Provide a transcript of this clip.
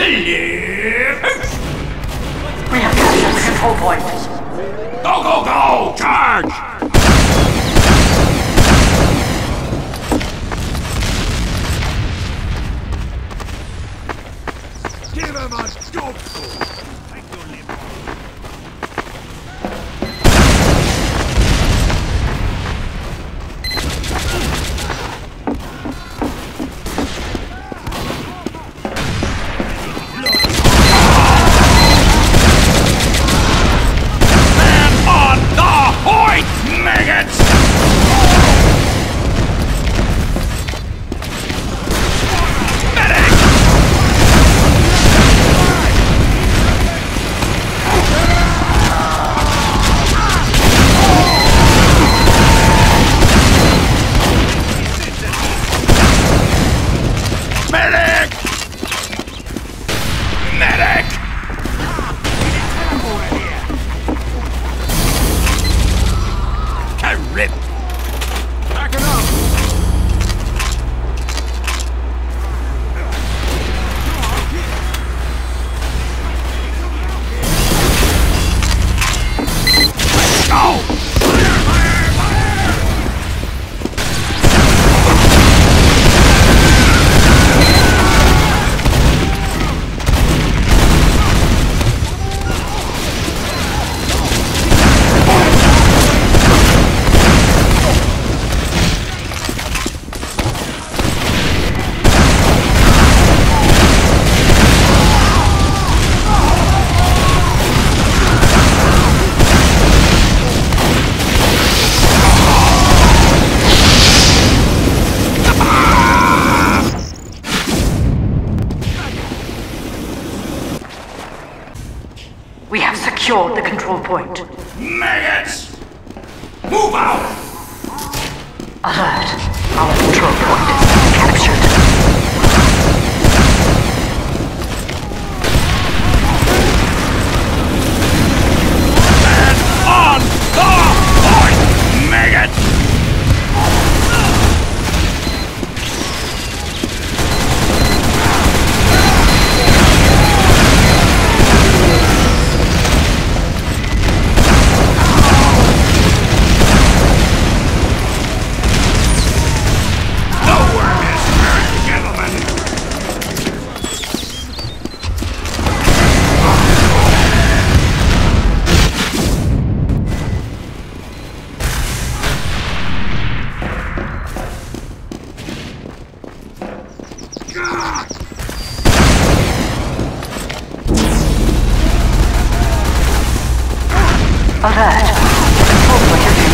We have captured the control point. Go, go, go! Charge! Give him a dogful! We have secured the control point. Maggots! Move out! Alert. Our control point 阿泰你还说不